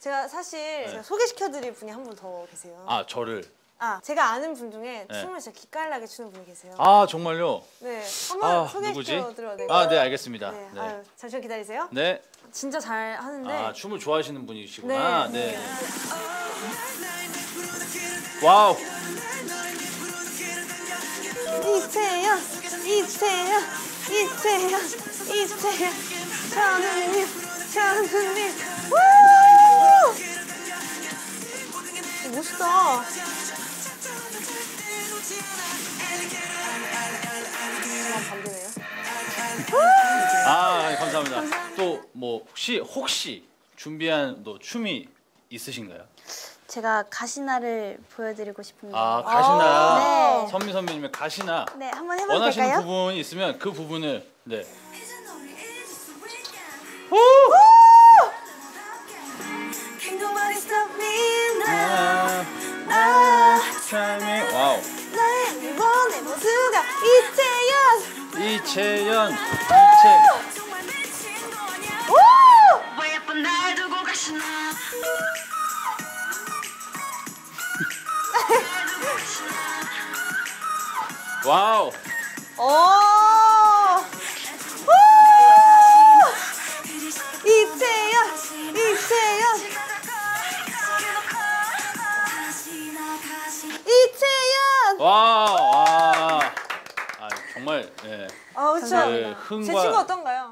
제가 사실 제가 소개시켜드릴 분이 한 분 더 계세요. 아. 아 저를. 제가 아는 분 중에 네. 춤을 진짜 기깔나게 추는 분이 계세요. 아 정말요? 네, 한번 아? 소개시켜드려야 돼요. 아네 알겠습니다. 네, 네. 아유, 잠시만 기다리세요. 네. 진짜 잘 하는데. 아 춤을 좋아하시는 분이시구나. 네. 네. Wow. 이채연, 이채연, 이채연, 이태연, 전우님, 전우님. 반대네요. 아 감사합니다. 또 뭐 혹시 혹시 준비한 또 춤이 있으신가요? 제가 가시나를 보여드리고 싶은데. 아 가시나. 네. 선미 선배님의 가시나. 네, 한번 해봐도 원하시는 될까요? 부분이 있으면 그 부분을 네. 이채연. 이채. 와우. 오! 우! 이태연, 이태연, 이태연. 와. 정말 예. 아, 그렇죠. 그제 흥과 친구 어떤가요?